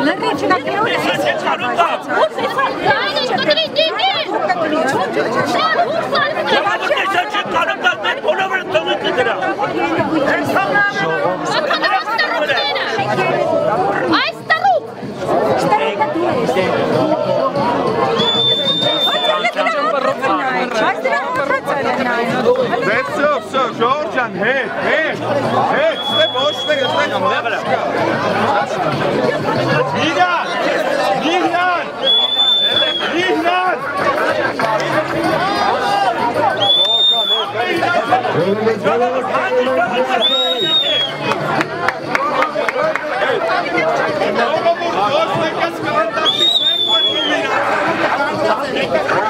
Լրիչ նա դեռ չկա։ Ո՞նց է սա։ Այն ինչ կտրի դինի։ That's up, so Georgian, hey, hey, hey, step on, step on, step on. Milan, Milan, Milan. Hey,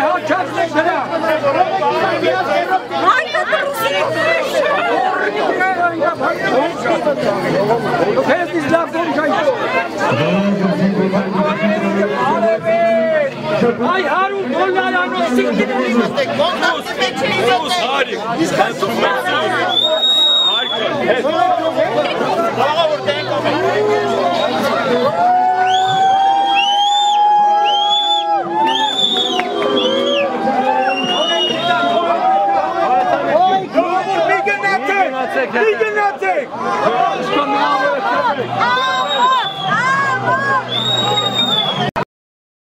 Hakem ne kadar? Մեկս կվանդակից մենք պատմում իրան։ Ay Harun Kollarano siktirin. Rus Harika. Harika. take. He did not take.